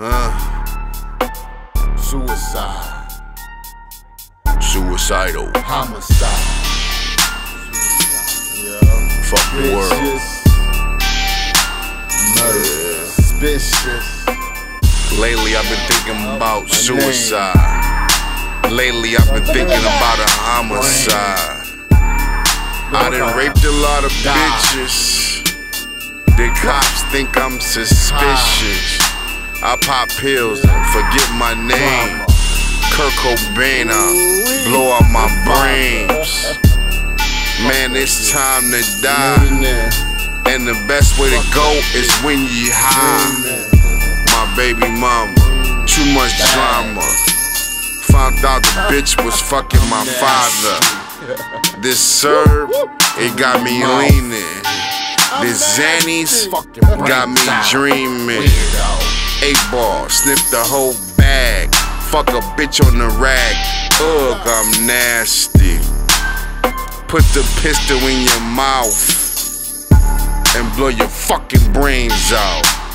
Uh, suicide, Suicidal. homicide. Yeah. Fuck the world. Murder. Suspicious. Lately I've been thinking about suicide. Lately I've been thinking about a homicide. I done raped a lot of bitches. The cops think I'm suspicious. I pop pills, forget my name. Kurt Cobain, I blow out my brains. Man, it's time to die. And the best way to go is when you high. My baby mama, too much drama. Found out the bitch was fucking my father. This serve, it got me leaning. This Xannies got me dreaming. Eight ball, sniff the whole bag. Fuck a bitch on the rag. Ugh, I'm nasty. Put the pistol in your mouth and blow your fucking brains out.